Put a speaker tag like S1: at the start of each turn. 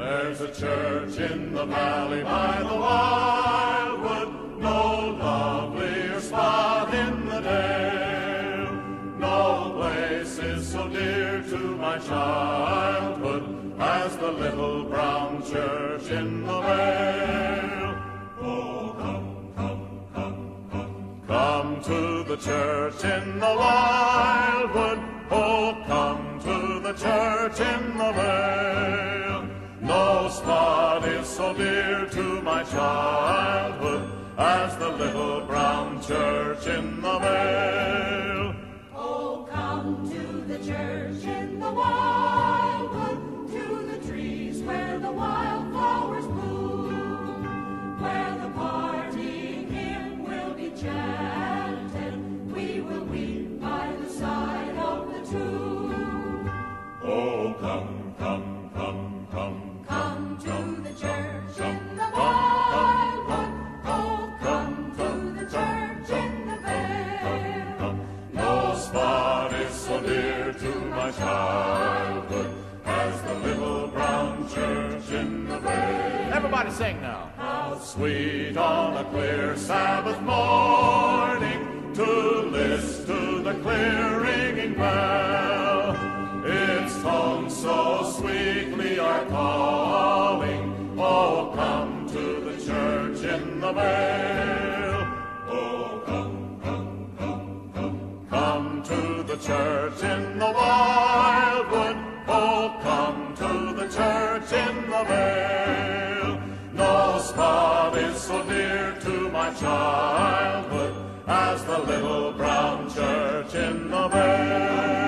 S1: There's a church in the valley by the wildwood, no lovelier spot in the dale. No place is so dear to my childhood as the little brown church in the vale. The church in the wildwood. Oh, come to the church in the vale. No spot is so dear to my childhood as the little brown church in the vale.
S2: Oh, come to the church in the wildwood,
S1: my childhood as the little brown church in the vale.
S3: Everybody sing now.
S1: How sweet on a clear Sabbath morning to list to the clear ringing bell. Its tones so sweetly are calling. Oh, come to the church in the vale. Oh, come, come, come, come, come to the church in the wildwood. Childhood as the little brown church in the vale.